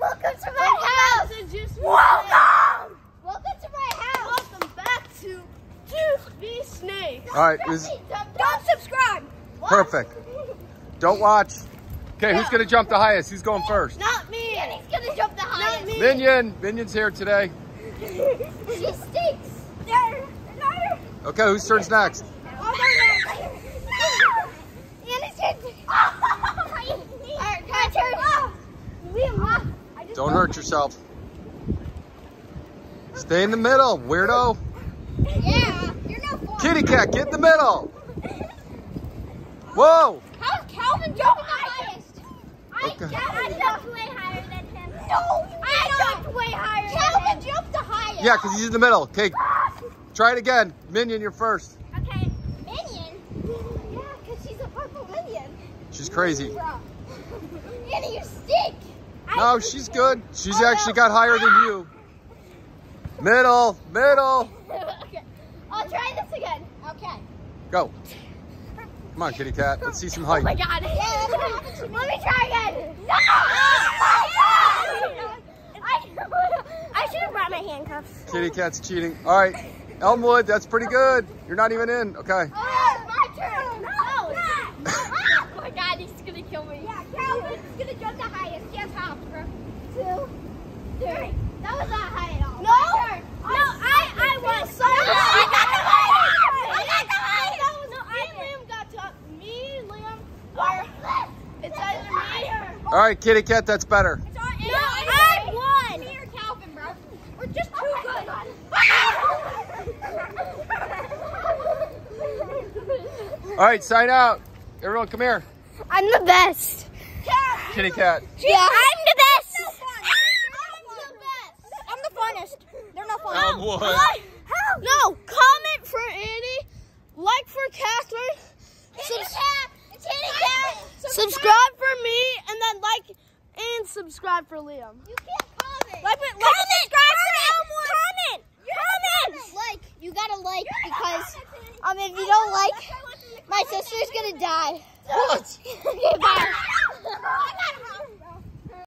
Welcome to my house. Welcome! Welcome to my house. Welcome back to Juice v Snake. All right, is Don't subscribe. perfect. Don't watch. Okay, who's gonna jump the highest? Who's going first? Not me. He's gonna jump the highest. Not me. Minion. Minion's here today. She stinks. There. No. Okay, whose turn's next? Oh, Don't hurt yourself. Stay in the middle, weirdo. Yeah, you're no fun. Kitty cat, get in the middle. Whoa. How's Calvin jumping the highest? I, Okay. jumped, I jumped way higher than him. No, I jumped way higher Calvin jumped the highest. Yeah, because he's in the middle. Okay, try it again. Minion, you're first. Okay, Minion. Yeah, because she's a purple minion. She's crazy. Annie, you stink. No, she's good. She's oh, actually got higher than you. Middle, middle. okay, I'll try this again. Okay. Go. Come on, kitty cat. Let's see some oh height. Oh my god. Yeah, that's what happened to me. Let me try again. No! Oh I, I should have brought my handcuffs. Kitty cat's cheating. All right, Elmwood, that's pretty good. You're not even in. Okay. Oh, my turn. No. oh my god, he's gonna kill me. Yeah, Calvin's gonna jump the highest. Yes, hop, bro. Two, three. That was not high at all. No. My turn. No, I, I was so No, I got the highest. I got the highest. That was, no, I and Liam got top. Me, Liam, are. It's either me. All right, kitty cat, that's better. No, I won. Me or Calvin, bro. We're just too good. All right, sign out. Everyone, come here. I'm the best. Kitty cat. Yeah, I'm the best. I'm the funnest. They're not fun. Elmwood. No, comment for Annie, like for Catherine, subs- subscribe for me, and then like and subscribe for Liam. You can't comment. Like, like, Comment, subscribe for comment, Elmwood. Comment. Comment. Like, you gotta like because um if you don't like, my sister's gonna die. What? okay, bye.